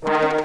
Thank you.